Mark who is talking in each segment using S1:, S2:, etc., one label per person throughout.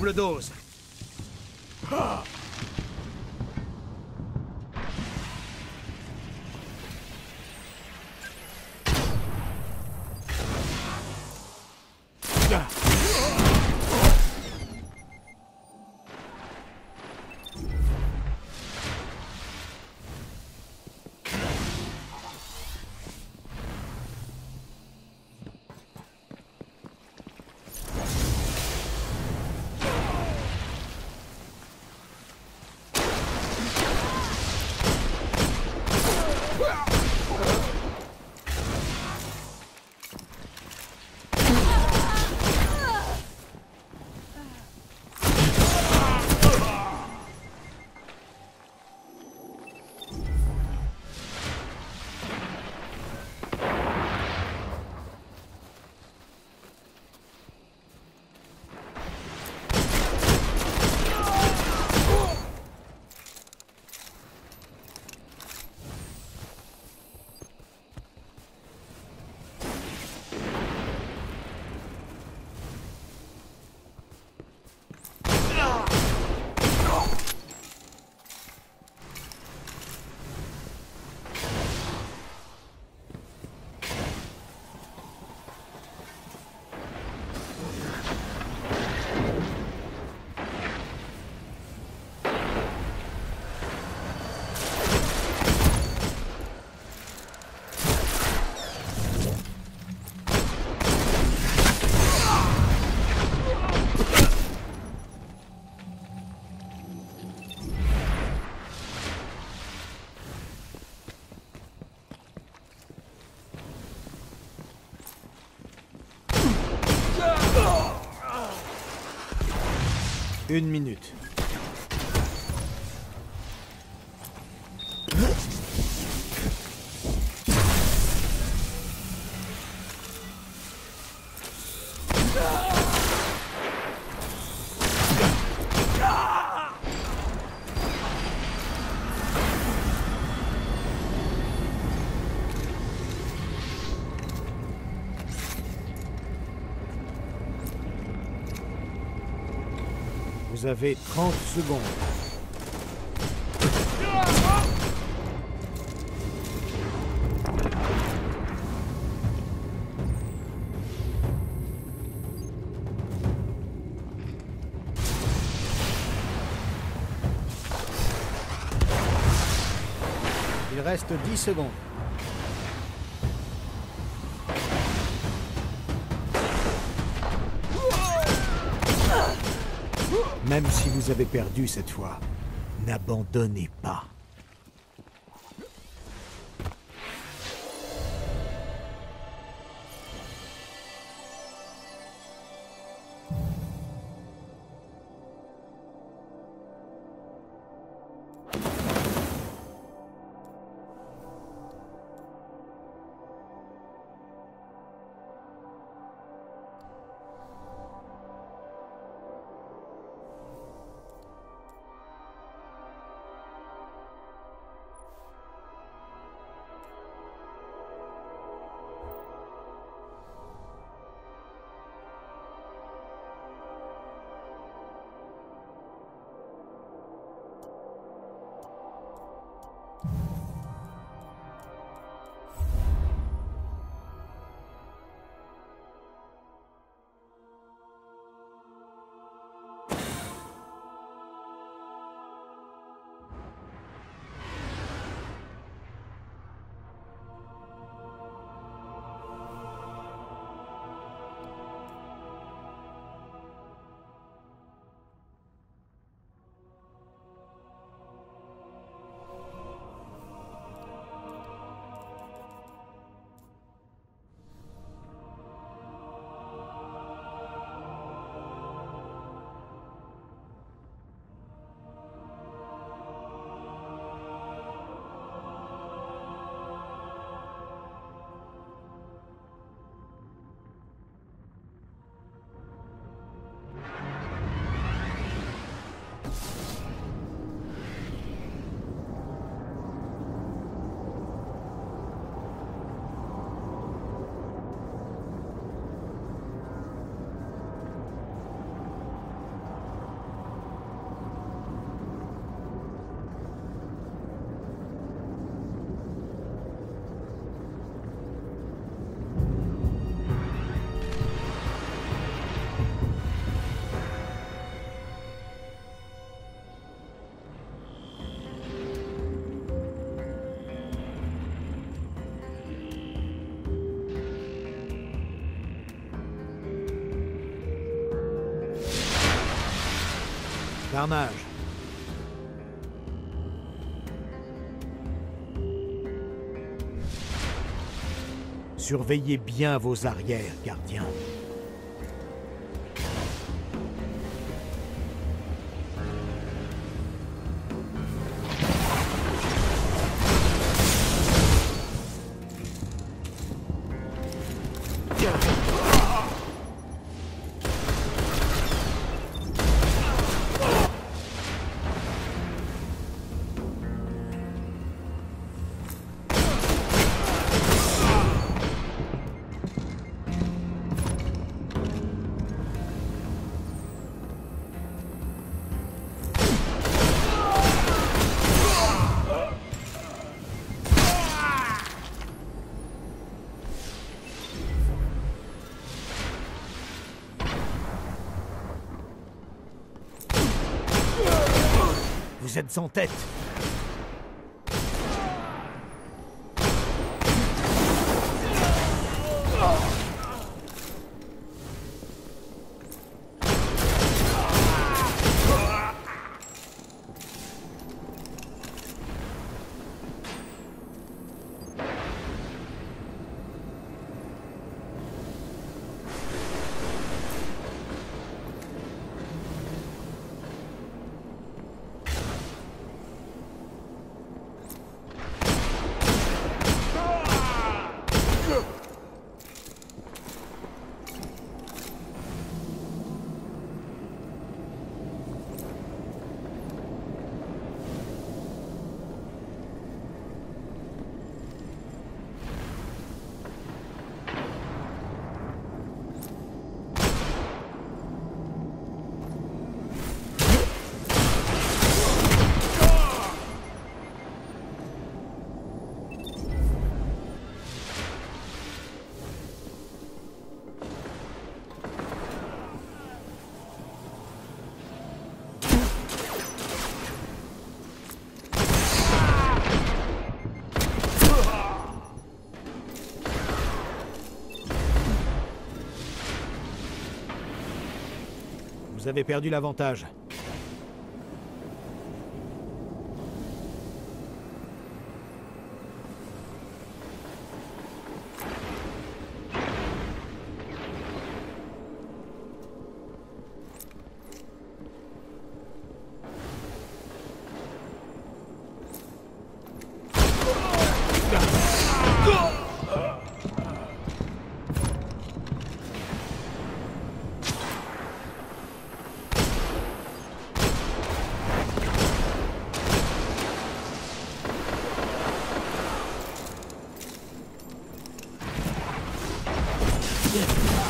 S1: double dose.
S2: Une minute. Vous avez 30 secondes. Il reste 10 secondes. Même si vous avez perdu cette fois, n'abandonnez pas. Surveillez bien vos arrières, gardiens. Vous êtes en tête. Avez perdu l'avantage. Double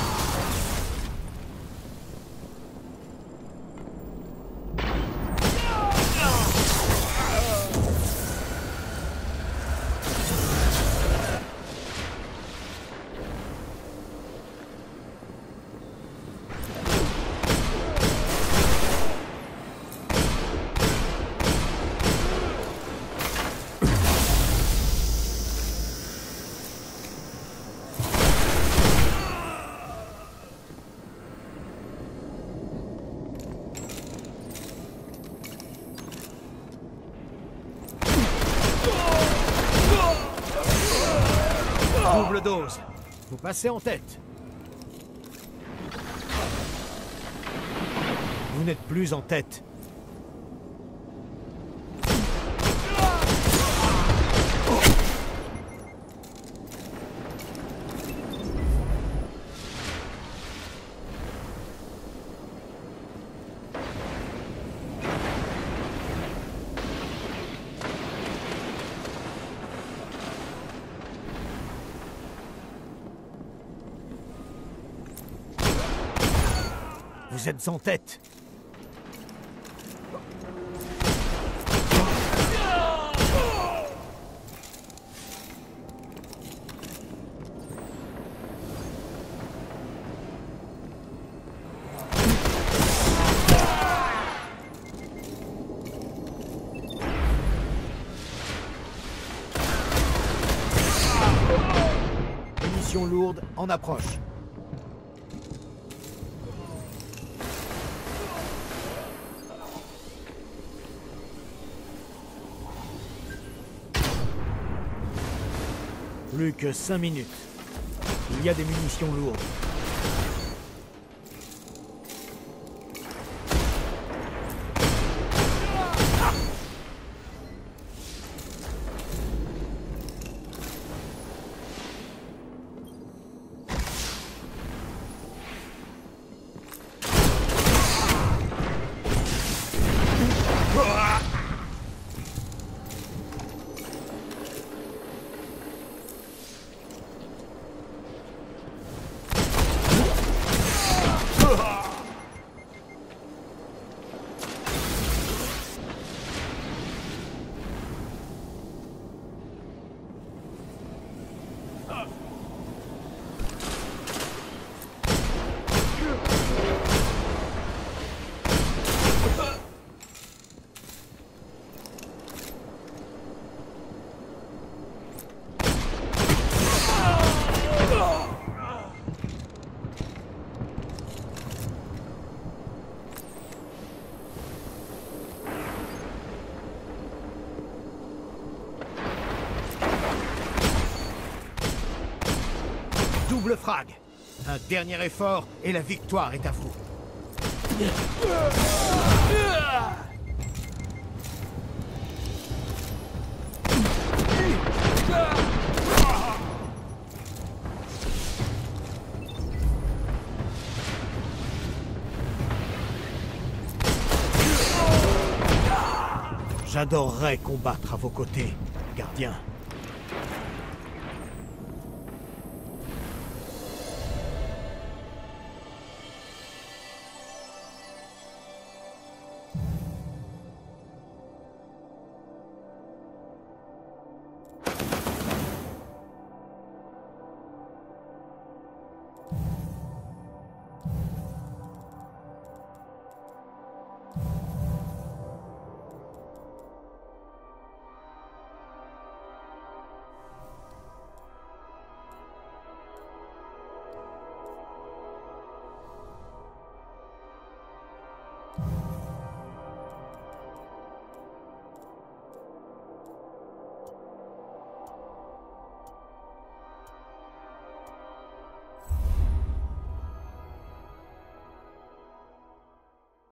S2: Vous passez en tête. Vous n'êtes plus en tête. Vous êtes en tête. Lourdes en approche. Plus que 5 minutes. Il y a des munitions lourdes. Double frag. Un dernier effort et la victoire est à vous. J'adorerais combattre à vos côtés, gardien.